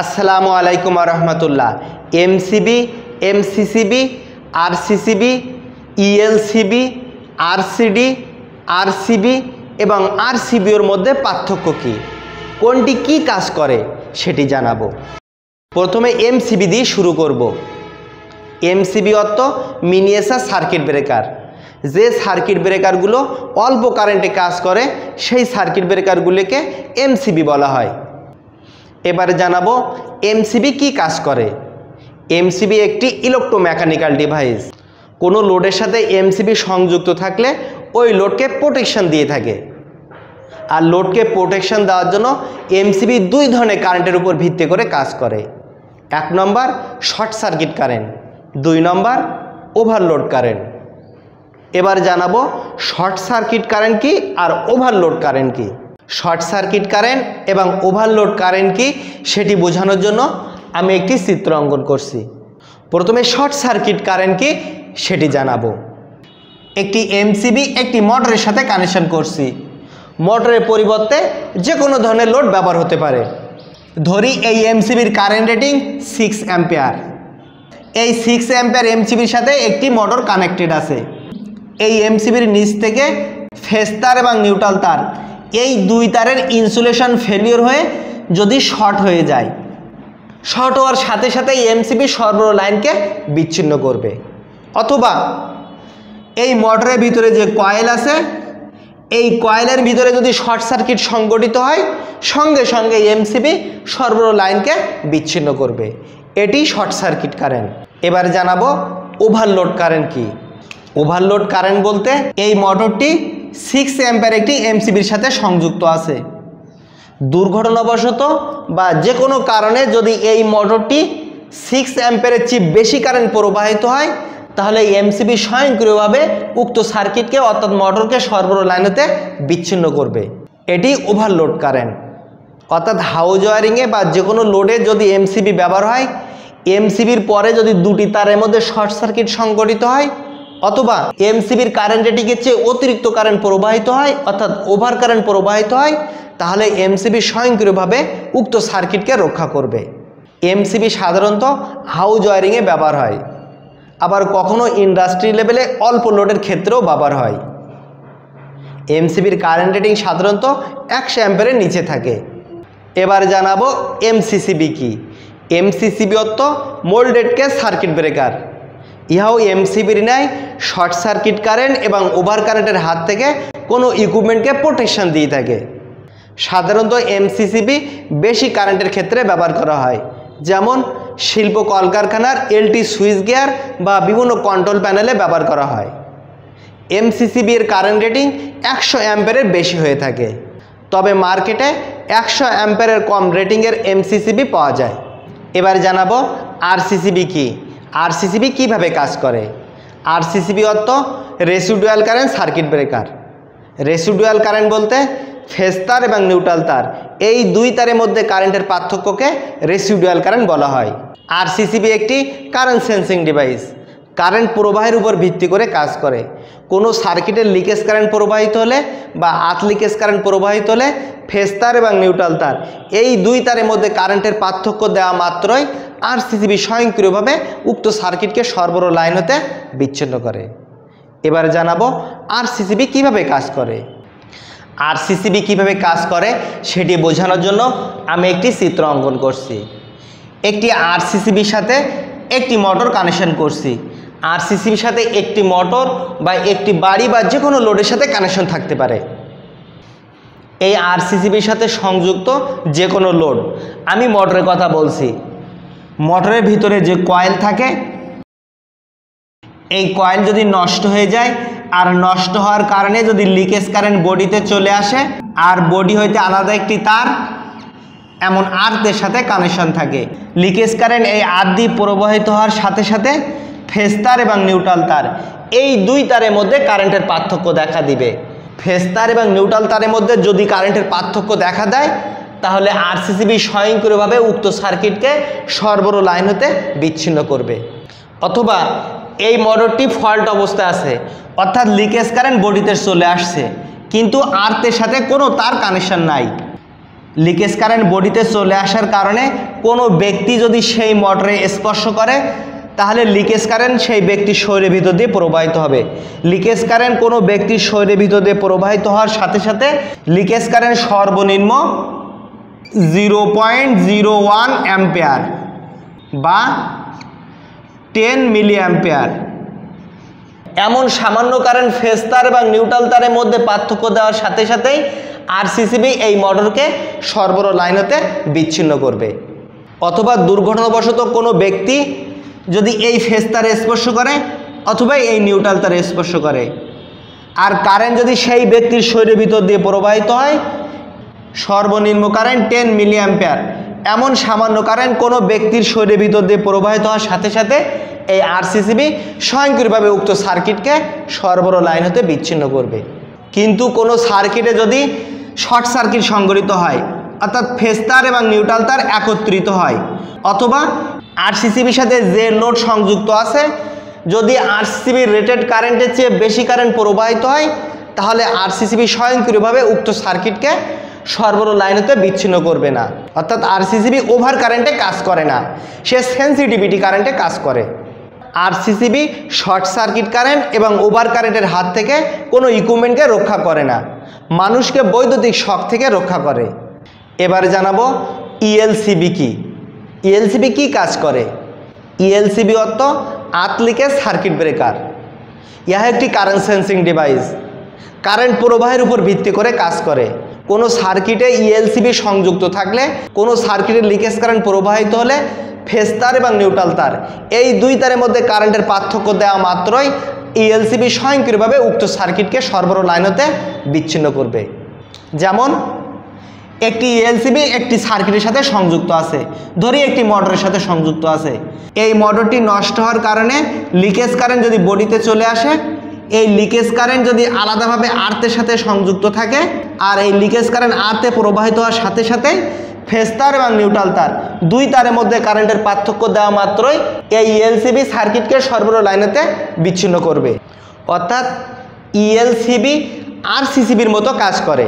আসসালামু আলাইকুম রহমতুল্লাহ। MCB, MCCB, RCCB, ELCB, RCD, RCB এবং আরসিবিওর মধ্যে পার্থক্য কী? কোনটি কি কাজ করে সেটি জানাব। প্রথমে এমসিবি দিয়ে শুরু করব। এমসিবি অর্থ মিনিয়েচার সার্কিট ব্রেকার। যে সার্কিট ব্রেকারগুলো অল্প কারেন্টে কাজ করে, সেই সার্কিট ব্রেকারগুলিকে এমসিবি বলা হয়। এবারে জানাব এমসিবি কি কাজ করে? এমসিবি একটি ইলেকট্রোমেকানিক্যাল ডিভাইস কোনো লোডের সাথে এমসিবি সংযুক্ত থাকলে ওই লোডকে প্রোটেকশন দিয়ে থাকে। আর লোডকে প্রোটেকশন দেওয়ার জন্য এমসিবি দুই ধরনের কারেন্টের উপর ভিত্তি করে কাজ করে। এক নম্বর শর্ট সার্কিট কারেন্ট দুই নম্বর ওভারলোড কারেন্ট এবার জানাব শর্ট সার্কিট কারেন্ট কি আর ওভারলোড কারেন্ট কি? শর্ট সার্কিট কারেন্ট এবং ওভারলোড কারেন্ট কি সেটি বোঝানোর জন্য আমি একটি চিত্র অঙ্কন করছি। প্রথমে শর্ট সার্কিট কারেন্ট কি সেটি জানাব। একটি এমসিবি, একটি মোটরের সাথে কানেকশন করছি। মোটরের পরিবর্তে যে কোনো ধরনের লোড ব্যবহার হতে পারে। ধরি এই এমসিবির কারেন্ট রেটিং সিক্স অ্যাম্পেয়ার। এই সিক্স অ্যাম্পেয়ার এমসিবির সাথে একটি মোটর কানেক্টেড আছে। এই এমসিবির নিচ থেকে ফেস তার এবং নিউট্রাল তার এই দুই তারের ইনসুলেশন ফেলিওর হয়ে যদি শর্ট হয়ে যায় শর্ট হওয়ার সাথে সাথে এমসিবি সরবরাহ লাইনকে বিচ্ছিন্ন করবে। অথবা এই মোটরের ভিতরে যে কয়েল আছে, এই কয়েলের ভিতরে যদি শর্ট সার্কিট সংগঠিত হয়, সঙ্গে সঙ্গে এমসিবি সরবরাহ লাইনকে বিচ্ছিন্ন করবে। এটি শর্ট সার্কিট কারেন্ট এবার জানাব ওভারলোড কারেন্ট কি? ওভারলোড কারেন্ট বলতে এই মোটরটি সিক্স অ্যাম্পের একটি এমসিবির সাথে সংযুক্ত আছে। দুর্ঘটনাবশত বা যে কোনো কারণে যদি এই মোটরটি সিক্স অ্যাম্পেরের চেয়ে বেশি কারেন্ট প্রবাহিত হয়, তাহলে এই এমসিবি স্বয়ংক্রিয়ভাবে উক্ত সার্কিটকে অর্থাৎ মোটরকে সরবরাহ লাইনেতে বিচ্ছিন্ন করবে। এটি ওভারলোড কারেন্ট অর্থাৎ হাউজ ওয়ারিংয়ে বা যে কোনো লোডে যদি এমসিবি ব্যবহার হয় এমসিবির পরে যদি দুটি তারের মধ্যে শর্ট সার্কিট সংগঠিত হয় অথবা এমসিবির কারেন্ট রেটিংয়ের চেয়ে অতিরিক্ত কারেন্ট প্রবাহিত হয়, অর্থাৎ ওভার কারেন্ট প্রবাহিত হয়, তাহলে এমসিবি স্বয়ংক্রিয়ভাবে উক্ত সার্কিটকে রক্ষা করবে। এমসিবি সাধারণত হাউজ ওয়ারিংয়ে ব্যবহার হয়। আবার কখনো ইন্ডাস্ট্রি লেভেলে অল্প লোডের ক্ষেত্রেও ব্যবহার হয়। এমসিবির কারেন্ট রেটিং সাধারণত একশো অ্যাম্পেরের নিচে থাকে। এবার জানাব এমসিসিবি কি। এমসিসিবি অর্থ মোল্ডেড কেস সার্কিট ব্রেকার ইহাও এমসিবির ন্যায় শর্ট সার্কিট কারেন্ট এবং ওভার কারেন্টের হাত থেকে কোনো ইকুইপমেন্টকে প্রোটেকশন দিয়ে থাকে। সাধারণত এমসিসিবি বেশি কারেন্টের ক্ষেত্রে ব্যবহার করা হয়, যেমন শিল্প কলকারখানার এলটি সুইচ গিয়ার বা বিভিন্ন কন্ট্রোল প্যানেলে ব্যবহার করা হয়। এমসিসিবি এর কারেন্ট রেটিং একশো অ্যাম্পেরের বেশি হয়ে থাকে, তবে মার্কেটে একশো অ্যাম্পেরের কম রেটিংয়ের এমসিসিবি পাওয়া যায়। এবার জানাব আরসিসিবি কি? আরসিসিবি কীভাবে কাজ করে? আরসিসিবি অর্থ residual current circuit breaker residual current বলতে ফেস তার এবং নিউট্রাল তার। এই দুই তারের মধ্যে কারেন্টের পার্থক্যকে রেসিডুয়াল কারেন্ট বলা হয়। আরসিসিবি একটি কারেন্ট সেন্সিং ডিভাইস কারেন্ট প্রবাহের উপর ভিত্তি করে কাজ করে। কোনো সার্কিটের লিকেজ কারেন্ট প্রবাহিত হলে বা আত লিকেজ কারেন্ট প্রবাহিত হলে ফেস তার এবং নিউট্রাল তার। এই দুই তারের মধ্যে কারেন্টের পার্থক্য দেওয়া মাত্রই আরসিসিবি স্বয়ংক্রিয়ভাবে উক্ত সার্কিটকে সরবরাহ লাইন হতে বিচ্ছিন্ন করে। এবারে জানাব আর সিসিবি কীভাবে কাজ করে। আর সিসিবি কীভাবে কাজ করে সেটি বোঝানোর জন্য আমি একটি চিত্র অঙ্কন করছি। একটি আরসিসিবির সাথে একটি মোটর কানেকশন করছি। আর সিসিবির সাথে একটি মোটর বা একটি বাড়ি বা যে কোনো লোডের সাথে কানেকশন থাকতে পারে। এই আরসিসিবির সাথে সংযুক্ত যে কোনো লোড, আমি মোটরের কথা বলছি। মোটরের ভিতরে যে কয়েল থাকে, এই কয়েল যদি নষ্ট হয়ে যায় আর নষ্ট হওয়ার কারণে যদি লিকেজ কারেন্ট বডিতে চলে আসে আর বডি হইতে আলাদা একটি তার, এমন আর্থের সাথে কানেকশন থাকে। লিকেজ কারেন্ট এই আর্থ দিয়ে প্রবাহিত হওয়ার সাথে সাথে ফেস তার এবং নিউট্রাল তার, এই দুই তারের মধ্যে কারেন্টের পার্থক্য দেখা দিবে। ফেস তার এবং নিউট্রাল তারের মধ্যে যদি কারেন্টের পার্থক্য দেখা দেয় তাহলে আরসিসিবি স্বয়ংক্রিয়ভাবে উক্ত সার্কিটকে সর্বর লাইন হতে বিচ্ছিন্ন করবে। অথবা এই মোটরটি ফল্ট অবস্থায় আছে, অর্থাৎ লিকেজ কারেন্ট বডিতে চলে আসছে, কিন্তু আর্থের সাথে কোনো তার কানেকশন নাই। লিকেজ কারেন্ট বডিতে চলে আসার কারণে কোনো ব্যক্তি যদি সেই মোটরে স্পর্শ করে, তাহলে লিকেজ কারেন্ট সেই ব্যক্তির শরীরের ভিতর দিয়ে প্রবাহিত হবে। লিকেজ কারেন্ট কোনো ব্যক্তির শরীরের ভিতর দিয়ে প্রবাহিত হওয়ার সাথে সাথে লিকেজ কারেন্ট সর্বনিম্ন zero point zero one ampere বা টেন মিলি অ্যাম্পেয়ার এমন সামান্য কারেন্ট ফেজ তার এবং নিউট্রাল তারের মধ্যে পার্থক্য দেওয়ার সাথে সাথেই আরসিসিবি এই মোটরকে সরবরাহ লাইনতে বিচ্ছিন্ন করবে। অথবা দুর্ঘটনাবশত কোনো ব্যক্তি যদি এই ফেজ স্পর্শ করে অথবা এই নিউট্রাল তারে স্পর্শ করে। আর কারেন্ট যদি সেই ব্যক্তির শরীরের ভিতর দিয়ে প্রবাহিত হয় সর্বনিম্ন কারেন্ট টেন মিলি অ্যাম্পেয়ার এমন সামান্য কারেন্ট কোনো ব্যক্তির শরীরের ভিতর দিয়ে প্রবাহিত হওয়ার সাথে সাথে এই আরসিসিবি স্বয়ংক্রিয়ভাবে উক্ত সার্কিটকে সরবরাহ লাইন হতে বিচ্ছিন্ন করবে। কিন্তু কোনো সার্কিটে যদি শর্ট সার্কিট সংগঠিত হয়, অর্থাৎ ফেস্তার এবং নিউট্রাল তার একত্রিত হয়, অথবা আরসিসিবির সাথে যে লোড সংযুক্ত আছে, যদি আরসিসিবির রেটেড কারেন্টের চেয়ে বেশি কারেন্ট প্রবাহিত হয়, তাহলে আরসিসিবি স্বয়ংক্রিয়ভাবে উক্ত সার্কিটকে সরবরাহ লাইনতে বিচ্ছিন্ন করবে না। অর্থাৎ আরসিসিবি ওভার কারেন্টে কাজ করে না। সে সেন্সিটিভিটি কারেন্টে কাজ করে। আরসিসিবি শর্ট সার্কিট কারেন্ট এবং ওভার কারেন্টের হাত থেকে কোনো ইকুইপমেন্টকে রক্ষা করে না। মানুষকে বৈদ্যুতিক শখ থেকে রক্ষা করে। এবার জানাব ইএলসিবি কি। ইএলসিবি কি কাজ করে? ইএলসিবি অর্থ আতলিকে সার্কিট ব্রেকার ইহা একটি কারেন্ট সেন্সিং ডিভাইস কারেন্ট প্রবাহের উপর ভিত্তি করে কাজ করে। কোনো সার্কিটে ইএলসিবি সংযুক্ত থাকলে, কোনো সার্কিটের লিকেজ কারেন্ট প্রবাহিত হলে ফেজ তার এবং নিউট্রাল তার। এই দুই তারের মধ্যে কারেন্টের পার্থক্য দেওয়া মাত্রই ইএলসিবি স্বয়ংক্রিয়ভাবে উক্ত সার্কিটকে সরবরাহ লাইনতে বিচ্ছিন্ন করবে। যেমন, একটি এলসিবি একটি সার্কিটের সাথে সংযুক্ত আছে। ধরি একটি মোটরের সাথে সংযুক্ত আছে। এই মোটরটি নষ্ট হওয়ার কারণে লিকেজ কারেন্ট যদি বডিতে চলে আসে এই লিকেজ কারেন্ট যদি আলাদাভাবে আর্থের সাথে সংযুক্ত থাকে, আর এই লিকেজ কারেন্ট আর্থে প্রবাহিত হওয়ার সাথে সাথে ফেজ তার এবং নিউট্রাল তার, দুই তারের মধ্যে কারেন্টের পার্থক্য দেওয়া মাত্রই এই ইএলসিবি সার্কিটকে সরবরাহ লাইনেতে বিচ্ছিন্ন করবে। অর্থাৎ ইএলসিবি আর সিসিবির মতো কাজ করে।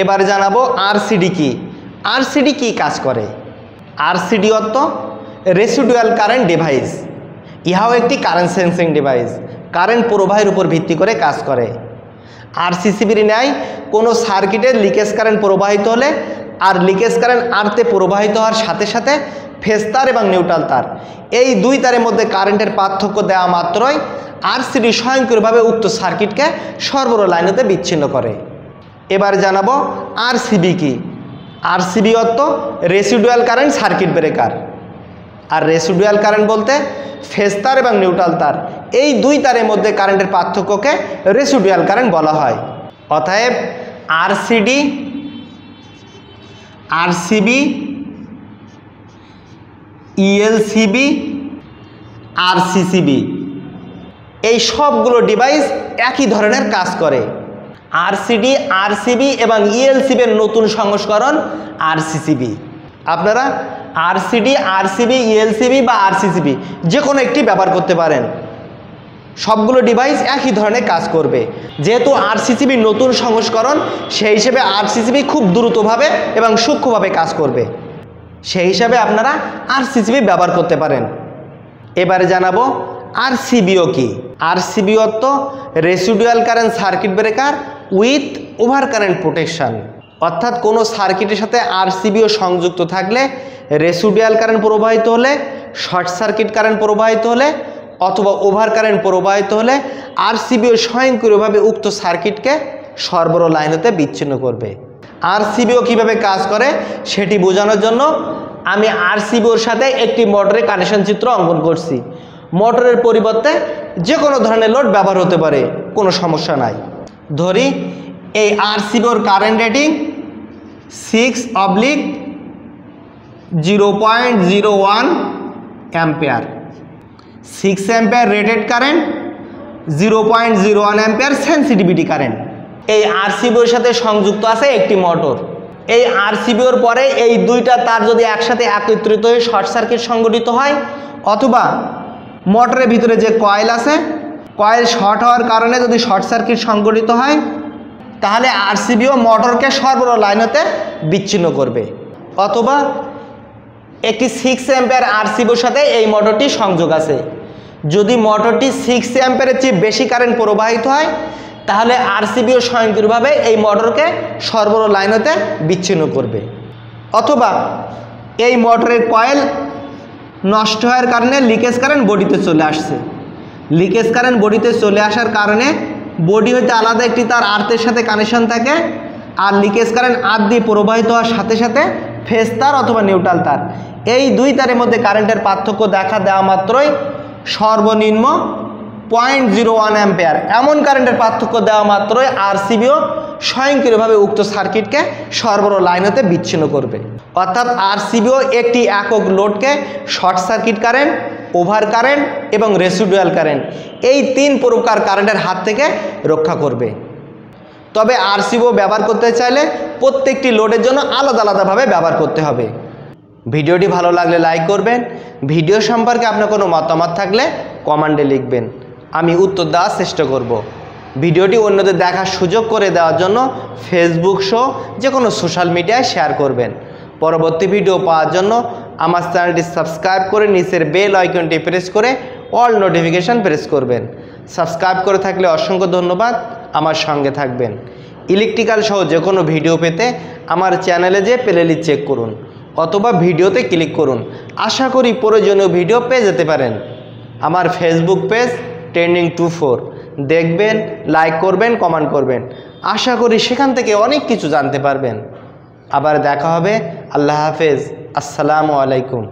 এবার জানাব আরসিডি কি? আরসিডি কি কাজ করে? আরসিডি অর্থ রেসিডুয়াল কারেন্ট ডিভাইস ইহাও একটি কারেন্ট সেন্সিং ডিভাইস কারেন্ট প্রবাহের উপর ভিত্তি করে কাজ করে। আরসিসিবির ন্যায় কোনো সার্কিটে লিকেজ কারেন্ট প্রবাহিত হলে আর লিকেজ কারেন্ট আরতে প্রবাহিত হওয়ার সাথে সাথে ফেজ তার এবং নিউট্রাল তার। এই দুই তারের মধ্যে কারেন্টের পার্থক্য দেওয়া মাত্রই আরসিডি স্বয়ংক্রিয়ভাবে উক্ত সার্কিটকে সরবরাহ লাইনেতে বিচ্ছিন্ন করে। এবার জানাব আর আরসিবি কি? আরসিবি অর্থ রেসিডুয়াল কারেন্ট সার্কিট ব্রেকার আর রেসিডুয়াল কারেন্ট বলতে ফেজ তার এবং নিউট্রাল তার। এই দুই তারের মধ্যে কারেন্টের পার্থক্যকে রেসিডুয়াল কারেন্ট বলা হয়। অতএব আরসিডি আরসিবি ইএলসিবি আরসিসিবি এই সবগুলো ডিভাইস একই ধরনের কাজ করে। আরসিডি আরসিবি এবং ইএলসিবির নতুন সংস্করণ আরসিসিবি আপনারা আরসিডি আরসিবি ইএলসিবি বা আরসিসিবি যে কোনো একটি ব্যবহার করতে পারেন। সবগুলো ডিভাইস একই ধরনের কাজ করবে। যেহেতু আরসিসিবি নতুন সংস্করণ, সেই হিসেবে আরসিসিবি খুব দ্রুতভাবে এবং সূক্ষ্মভাবে কাজ করবে। সেই হিসাবে আপনারা আরসিসিবি ব্যবহার করতে পারেন। এবারে জানাব আরসিবিও কি? আরসিবিও অর্থ residual current circuit breaker with over current protection অর্থাৎ কোনো সার্কিটের সাথে আরসিবিও সংযুক্ত থাকলে রেসিডুয়াল কারেন্ট প্রবাহিত হলে, শর্ট সার্কিট কারেন্ট প্রবাহিত হলে, অথবা ওভার কারেন্ট প্রবাহিত হলে আরসিবিও স্বয়ংক্রিয়ভাবে উক্ত সার্কিটকে সরবরাহ লাইনতে বিচ্ছিন্ন করবে। আরসিবিও কীভাবে কাজ করে, সেটি বোঝানোর জন্য আমি আরসিবিওর সাথে একটি মোটরের কানেকশন চিত্র অঙ্কন করছি। মোটরের পরিবর্তে যে কোনো ধরনের লোড ব্যবহার হতে পারে, কোনো সমস্যা নাই। ধরি, এই আরসিবিওর current rating six oblique zero point zero one ampere. Six ampere rated current zero point zero one ampere sensitivity current এই আরসিবিওর সাথে সংযুক্ত আছে একটি মোটর এই আরসিবিওর পরে এই দুইটা তার যদি একসাথে একত্রিত হয়ে শর্ট সার্কিট সংগঠিত হয়, অথবা মোটরের ভিতরে যে কয়েল আছে কয়েল শর্ট হওয়ার কারণে যদি শর্ট সার্কিট সংগঠিত হয়, তাহলে আরসিবিও মোটরকে সরবরাহ লাইনতে বিচ্ছিন্ন করবে। অথবা একটি সিক্স অ্যাম্পেয়ার আরসিবির সাথে এই মোটরটি সংযোগ আছে। যদি মোটরটি সিক্স অ্যাম্পেয়ারের চেয়ে বেশি কারেন্ট প্রবাহিত হয়, তাহলে আরসিবিও স্বয়ংক্রিয়ভাবে এই মোটরকে সরবরাহ লাইনতে বিচ্ছিন্ন করবে। অথবা এই মোটরের কয়েল নষ্ট হওয়ার কারণে লিকেজ কারেন্ট বডিতে চলে আসছে। লিকেজ কারেন্ট বডিতে চলে আসার কারণে বডি হইতে আলাদা একটি তার আর্থের সাথে কানেকশন থাকে, আর লিকেজ কারেন্ট আর্থ দিয়ে প্রবাহিত হওয়ার সাথে সাথে ফেস তার অথবা নিউট্রাল তার। এই দুই তারের মধ্যে কারেন্টের পার্থক্য দেখা দেওয়া মাত্রই সর্বনিম্ন পয়েন্ট জিরো ওয়ান অ্যাম্পেয়ার। এমন কারেন্টের পার্থক্য দেওয়া মাত্রই আরসিবিও স্বয়ংক্রিয়ভাবে উক্ত সার্কিটকে সরবরাহ লাইনতে বিচ্ছিন্ন করবে। অর্থাৎ আরসিবিও একটি একক লোডকে short circuit current, over current এবং রেসিডুয়াল কারেন্ট এই তিন প্রকার কারেন্টের হাত থেকে রক্ষা করবে। তবে আরসিবিও ব্যবহার করতে চাইলে প্রত্যেকটি লোডের জন্য আলাদা আলাদাভাবে ব্যবহার করতে হবে। ভিডিওটি ভালো লাগলে লাইক করবেন। ভিডিও সম্পর্কে আপনার কোনো মতামত থাকলে কমেন্টে লিখবেন। আমি উত্তর দেওয়ার চেষ্টা করব। ভিডিওটি অন্যদের দেখার সুযোগ করে দেওয়ার জন্য ফেসবুক শো যে কোনো সোশ্যাল মিডিয়ায় শেয়ার করবেন। পরবর্তী ভিডিও পাওয়ার জন্য আমার চ্যানেলটি সাবস্ক্রাইব করে নিচের বেল আইকনটি প্রেস করে অল নোটিফিকেশান প্রেস করবেন। সাবস্ক্রাইব করে থাকলে অসংখ্য ধন্যবাদ। আমার সঙ্গে থাকবেন। ইলেকট্রিক্যাল সহ যে কোনো ভিডিও পেতে আমার চ্যানেলে যে প্লেলিস্ট চেক করুন অথবা ভিডিওতে ক্লিক করুন। আশা করি প্রয়োজনীয় ভিডিও পেয়ে যেতে পারেন। আমার Facebook page trending two four দেখবেন লাইক করবেন কমেন্ট করবেন। আশা করি সেখান থেকে অনেক কিছু জানতে পারবেন। আবার দেখা হবে। আল্লাহ হাফেজ। আসসালামু আলাইকুম।